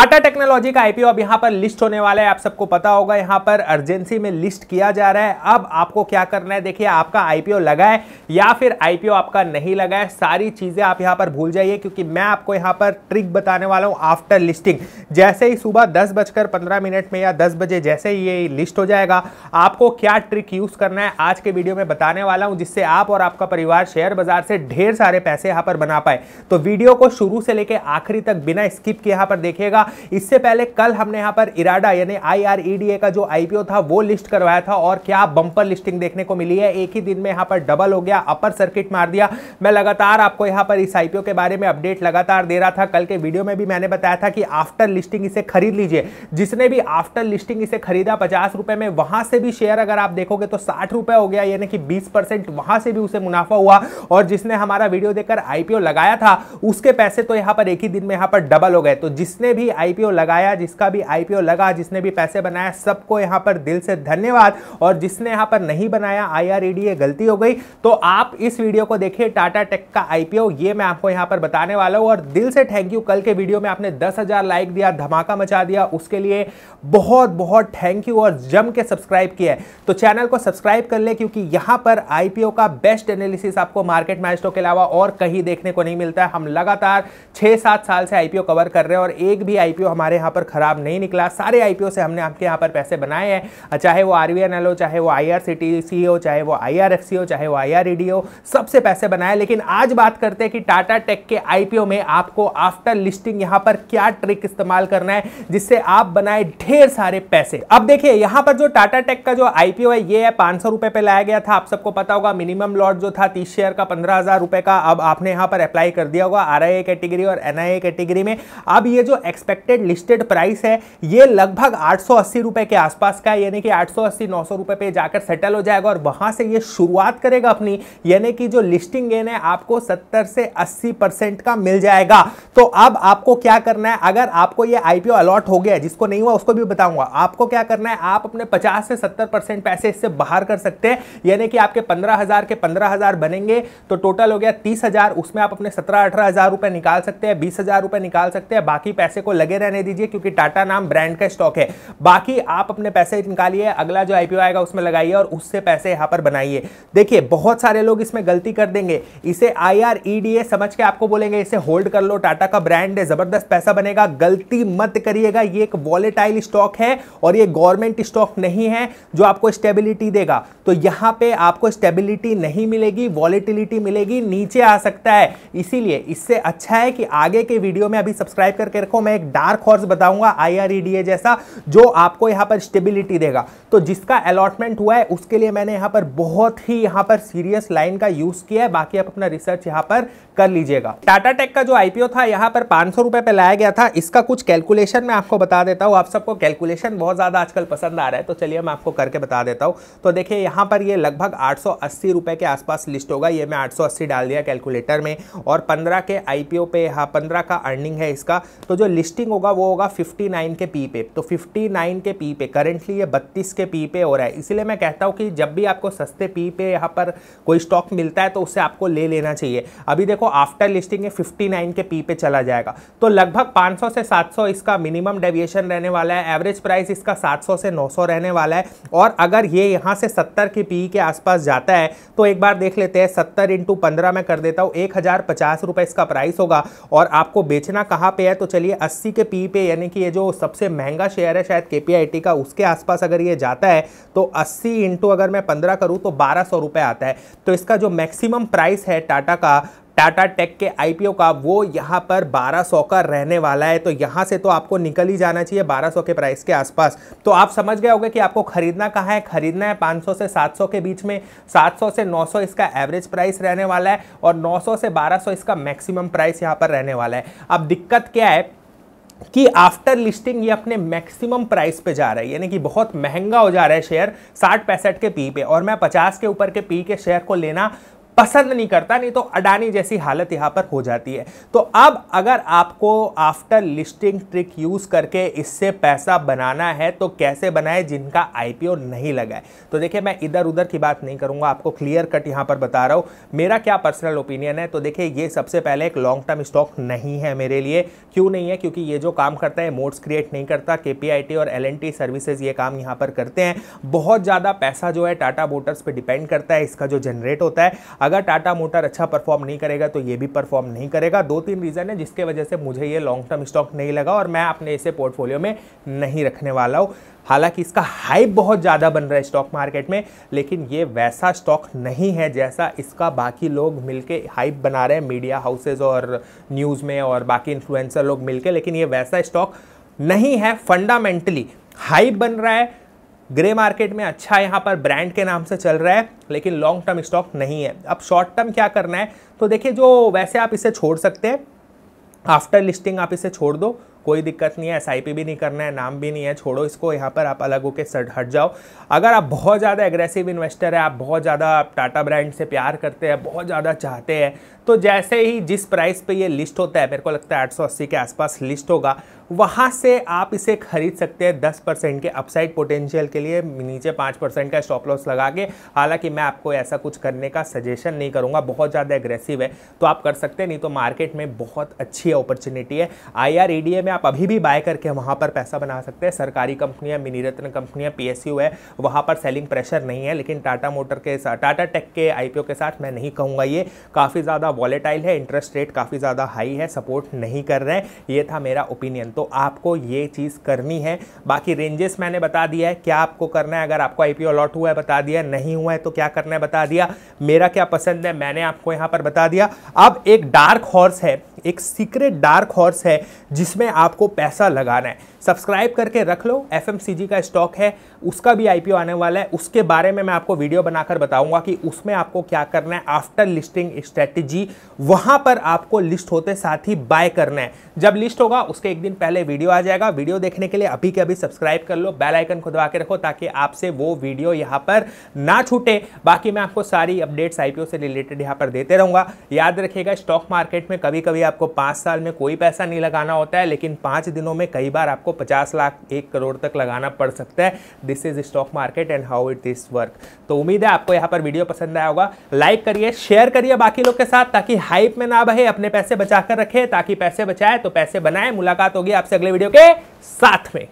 Tata technology का IPO अब यहाँ पर लिस्ट होने वाला है, आप सबको पता होगा, यहाँ पर अर्जेंसी में लिस्ट किया जा रहा है। अब आपको क्या करना है? देखिए, आपका आईपीओ लगा है या फिर आईपीओ आपका नहीं लगा है, सारी चीज़ें आप यहाँ पर भूल जाइए, क्योंकि मैं आपको यहाँ पर ट्रिक बताने वाला हूँ आफ्टर लिस्टिंग जैसे ही सुबह दस बजकर पंद्रह मिनट में या दस बजे जैसे ही ये लिस्ट हो जाएगा, आपको क्या ट्रिक यूज़ करना है आज के वीडियो में बताने वाला हूँ, जिससे आप और आपका परिवार शेयर बाज़ार से ढेर सारे पैसे यहाँ पर बना पाए। तो वीडियो को शुरू से लेकर आखिरी तक बिना स्किप के यहाँ पर देखिएगा। इससे पहले कल हमने यहाँ पर इराडा यानी आईआरईडीए का जो आईपीओ था, वो लिस्ट करवाया था और क्या बंपर लिस्टिंग देखने को मिली है। एक ही दिन में यहाँ पर डबल हो गया, अपर सर्किट मार दिया। मैं लगातार आपको यहाँ पर इस आईपीओ के बारे में अपडेट लगातार दे रहा था। कल के वीडियो में भी मैंने बताया था कि आफ्टर लिस्टिंग इसे खरीद लीजिए। जिसने भी आफ्टर लिस्टिंग इसे खरीदा पचास रुपए में, वहाँ से भी शेयर अगर आप देखोगे तो साठ रुपए हो गया, यानी कि बीस परसेंट वहाँ से भी उसे मुनाफा हुआ। और जिसने हमारा वीडियो देखकर आईपीओ लगाया था, उसके पैसे तो यहाँ पर एक ही दिन में यहाँ पर डबल हो गए। तो जिसने भी आईपीओ लगाया, जिसका भी आईपीओ लगा, जिसने भी पैसे बनाया, सबको यहाँ पर दिल से धन्यवाद। और जिसने यहाँ पर नहीं बनाया आईआरईडी गलती हो गई। तो आप इस वीडियो को देखिए टाटा टेक का आईपीओ ये मैं आपको यहाँ पर बताने वाला हूँ। और दिल से थैंक यू कल के वीडियो में आपने दस लाइक दिया धमाका मचा दिया, उसके लिए बहुत बहुत थैंक यू और जम के सब्सक्राइब किया है। तो चैनल को सब्सक्राइब कर ले, क्योंकि यहाँ पर आईपीओ का बेस्ट एनालिसिस आपको मार्केट मैचो के अलावा और कहीं देखने को नहीं मिलता है। हम लगातार छह सात साल से आईपीओ कवर कर रहे हैं और एक भी आईपीओ हमारे यहाँ पर खराब नहीं निकला। सारे आईपीओ से हमने आपके यहाँ पर पैसे बनाए हैं। चाहे वो आर हो, चाहे वो आई हो, चाहे वो आई हो, चाहे वो आई हो, सबसे पैसे बनाए। लेकिन आज बात करते हैं कि टाटा टेक के आईपीओ में आपको आफ्टर लिस्टिंग यहाँ पर क्या ट्रिक इस्तेमाल करना है, जिससे आप बनाए ढेर सारे पैसे। अब देखिए, यहाँ पर जो टाटा टेक का जो आईपीओ है, ये है पाँच सौ पे लाया गया था। आप सबको पता होगा, मिनिमम लॉट जो था, तीस शेयर का, पंद्रह हज़ार रुपए का, अब आपने यहाँ पर अप्लाई कर दिया होगा आर कैटेगरी और एनआईए कैटेगरी में। अब ये जो एक्सपेक्टेड लिस्टेड प्राइस है, ये लगभग आठ रुपए के आसपास का यानी कि आठ सौ अस्सी रुपए पे जाकर सेटल हो जाएगा और वहाँ से ये शुरुआत करेगा अपनी, यानी कि जो लिस्टिंग गेन है, आपको 70 से 80 परसेंट का मिल जाएगा। तो अब आपको क्या करना है, अगर आपको ये आईपीओ अलॉट हो गया है, जिसको नहीं हुआ, उसको भी बताऊँगा। आपको क्या करना है, आप अपने 50 से 70 परसेंट पैसे इससे बाहर कर सकते हैं। यानी कि आपके पंद्रह हज़ार के पंद्रह हज़ार बनेंगे तो टोटल हो गया तीस हज़ार, उसमें आप अपने सत्रह अठारह हज़ार रुपए निकाल सकते हैं, बीस हज़ार रुपए निकाल सकते हैं। बाकी पैसे को लगे रहने दीजिए, क्योंकि टाटा नाम ब्रांड का स्टॉक है। बाकी आप अपने पैसे निकालिए, अगला जो आईपीओ आएगा उसमें लगाइए और उससे पैसे यहाँ पर बनाइए। देखिए, बहुत सारे लोग इसमें गलती कर देंगे। इसे आई e समझ के आपको बोलेंगे, इसे होल्ड कर लो, टाटा का ब्रांड है, ज़बरदस्त पैसा बनेगा, गलती मत करिएगा, ये एक वॉलेटाइल स्टॉक है और ये गवर्नमेंट स्टॉक नहीं है जो आपको स्टेबिलिटी देगा। तो यहाँ पे आपको स्टेबिलिटी नहीं मिलेगी वॉलेटिलिटी मिलेगी, नीचे आ सकता है। इसीलिए इससे अच्छा है कि आगे के वीडियो में अभी सब्सक्राइब करके रखो। मैं एक डार्क हॉर्स बताऊँगा आईआरईडीए जैसा, जो आपको यहाँ पर स्टेबिलिटी देगा। तो जिसका अलॉटमेंट हुआ है, उसके लिए मैंने यहाँ पर बहुत ही यहाँ पर सीरियस लाइन का यूज़ किया है। बाकी आप अपना रिसर्च यहाँ पर कर लीजिएगा। टाटा टेक का जो आईपीओ था, यहाँ पर पाँच सौ रुपए पे लाया गया था। इसका कुछ कैलकुलेशन मैं आपको बता देता हूँ, आप सबको कैलकुलेशन बहुत ज़्यादा आजकल पसंद आ रहा है तो चलिए मैं आपको करके बता देता हूँ। तो देखिए, यहाँ पर ये लगभग आठ सौ अस्सी रुपए के आसपास लिस्ट होगा, ये मैं आठ सौ अस्सी डाल दिया कैलकुलेटर में, और पंद्रह के आईपीओ पे हाँ पंद्रह का अर्निंग है इसका तो जो लिस्टिंग होगा, वो होगा 59 के पी पे तो 59 के पी पे करेंटली ये 32 के पी पे हो रहा है। इसीलिए मैं कहता हूँ कि जब भी आपको सस्ते पी पे यहाँ पर कोई स्टॉक मिलता है तो उससे आपको ले लेना चाहिए। अभी देखो आफ्टर लिस्टिंग है 59 के पी पे चला जाएगा तो लगभग 500 से 700 इसका मिनिमम डेविएशन रहने वाला है। एवरेज प्राइस इसका 700 से 900 रहने वाला है। और अगर ये यहाँ से 70 के पी के आसपास जाता है तो एक बार देख लेते हैं, सत्तर इंटू पंद्रह में कर देता हूँ, एक हज़ार इसका प्राइस होगा। और आपको बेचना कहाँ पे है तो चलिए अस्सी के पी पे, यानी कि ये जो सबसे महँगा शेयर है, शायद के का, उसके आसपास अगर ये जाता है तो 80 इंटू अगर मैं 15 करूँ तो बारह आता है। तो इसका जो मैक्सिमम प्राइस है टाटा का टाटा टेक के आईपीओ का, वो यहाँ पर 1200 का रहने वाला है तो यहाँ से तो आपको निकल ही जाना चाहिए 1200 के प्राइस के आसपास। तो आप समझ गए होंगे कि आपको खरीदना कहाँ है? खरीदना है 500 से 700 के बीच में। 700 से 900 इसका एवरेज प्राइस रहने वाला है और 900 से 1200 इसका मैक्सिमम प्राइस यहाँ पर रहने वाला है। अब दिक्कत क्या है कि आफ्टर लिस्टिंग ये अपने मैक्सिमम प्राइस पे जा रहा है, यानी कि बहुत महँगा हो जा रहा है शेयर साठ पैंसठ के पी पे। और मैं पचास के ऊपर के पी के शेयर को लेना पसंद नहीं करता, नहीं तो अडानी जैसी हालत यहाँ पर हो जाती है। तो अब अगर आपको आफ्टर लिस्टिंग ट्रिक यूज़ करके इससे पैसा बनाना है तो कैसे बनाए जिनका आईपीओ नहीं लगा है? तो देखिए, मैं इधर उधर की बात नहीं करूँगा, आपको क्लियर कट यहाँ पर बता रहा हूँ। मेरा क्या पर्सनल ओपिनियन है? तो देखिए, ये सबसे पहले एक लॉन्ग टर्म स्टॉक नहीं है मेरे लिए। क्यों नहीं है? क्योंकि ये जो काम करता है मोड्स क्रिएट नहीं करता। के और एलएनटी सर्विसेज़ ये काम यहाँ पर करते हैं। बहुत ज़्यादा पैसा जो है टाटा मोटर्स पर डिपेंड करता है, इसका जो जनरेट होता है। अगर टाटा मोटर अच्छा परफॉर्म नहीं करेगा तो ये भी परफॉर्म नहीं करेगा। दो तीन रीज़न है जिसके वजह से मुझे ये लॉन्ग टर्म स्टॉक नहीं लगा और मैं अपने इसे पोर्टफोलियो में नहीं रखने वाला हूँ। हालाँकि इसका हाइप बहुत ज़्यादा बन रहा है स्टॉक मार्केट में, लेकिन ये वैसा स्टॉक नहीं है जैसा इसका बाकी लोग मिलके हाइप बना रहे हैं मीडिया हाउसेज और न्यूज़ में और बाकी इन्फ्लुएंसर लोग मिलके, लेकिन ये वैसा स्टॉक नहीं है। फंडामेंटली हाइप बन रहा है ग्रे मार्केट में अच्छा यहाँ पर ब्रांड के नाम से चल रहा है, लेकिन लॉन्ग टर्म स्टॉक नहीं है। अब शॉर्ट टर्म क्या करना है? तो देखिए, जो वैसे आप इसे छोड़ सकते हैं आफ्टर लिस्टिंग आप इसे छोड़ दो, कोई दिक्कत नहीं है एसआईपी भी नहीं करना है, नाम भी नहीं है, छोड़ो इसको, यहाँ पर आप अलग होकर सट हट जाओ। अगर आप बहुत ज़्यादा एग्रेसिव इन्वेस्टर है, आप बहुत ज़्यादा टाटा ब्रांड से प्यार करते हैं, बहुत ज़्यादा चाहते हैं तो जैसे ही जिस प्राइस पे ये लिस्ट होता है, मेरे को लगता है 880 के आसपास लिस्ट होगा वहाँ से आप इसे खरीद सकते हैं 10 परसेंट के अपसाइड पोटेंशियल के लिए, नीचे 5 परसेंट का स्टॉप लॉस लगा के। हालाँकि मैं आपको ऐसा कुछ करने का सजेशन नहीं करूँगा, बहुत ज़्यादा एग्रेसिव है तो आप कर सकते हैं, नहीं तो मार्केट में बहुत अच्छी अपॉर्चुनिटी है। आई में आप अभी भी बाय करके वहाँ पर पैसा बना सकते हैं। सरकारी कंपनियाँ, मिनी रत्न कंपनियाँ पी है, वहाँ पर सेलिंग प्रेशर नहीं है, लेकिन टाटा मोटर के साथ टाटा टेक के IPO के साथ मैं नहीं कहूँगा ये। काफ़ी ज़्यादा वॉलेटाइल है इंटरेस्ट रेट काफ़ी ज़्यादा हाई है सपोर्ट नहीं कर रहे हैं। ये था मेरा ओपिनियन तो आपको ये चीज़ करनी है। बाकी रेंजेस मैंने बता दिया है, क्या आपको करना है, अगर आपको आई अलॉट हुआ है, बता दिया, नहीं हुआ है तो क्या करना है, बता दिया। मेरा क्या पसंद है, मैंने आपको यहाँ पर बता दिया। अब एक डार्क हॉर्स है, एक सीक्रेट डार्क हॉर्स है, जिसमें आपको पैसा लगाना है। सब्सक्राइब करके रख लो एफ़ का स्टॉक है, उसका भी आईपीओ आने वाला है। उसके बारे में मैं आपको वीडियो बनाकर बताऊँगा कि उसमें आपको क्या करना है आफ्टर लिस्टिंग स्ट्रेटेजी वहाँ पर आपको लिस्ट होते साथ ही बाय करना है। जब लिस्ट होगा, उसके एक दिन पहले वीडियो आ जाएगा। वीडियो देखने के लिए अभी के अभी सब्सक्राइब कर लो, बेल आइकन दबा के रखो ताकि आपसे वो वीडियो यहाँ पर ना छूटे। बाकी मैं आपको सारी अपडेट्स आईपीओ से रिलेटेड यहाँ पर देते रहूँगा। याद रखिएगा स्टॉक मार्केट में कभी कभी आपको पाँच साल में कोई पैसा नहीं लगाना होता है, लेकिन पाँच दिनों में कई बार आपको पचास लाख, एक करोड़ तक लगाना पड़ सकता है। This is stock market and how it this work तो उम्मीद है आपको यहाँ पर वीडियो पसंद आया होगा। लाइक करिए शेयर करिए बाकी लोग के साथ ताकि हाइप में ना बहे, अपने पैसे बचा कर रखे। ताकि पैसे बचाए तो पैसे बनाए। मुलाकात होगी आपसे अगले वीडियो के साथ में।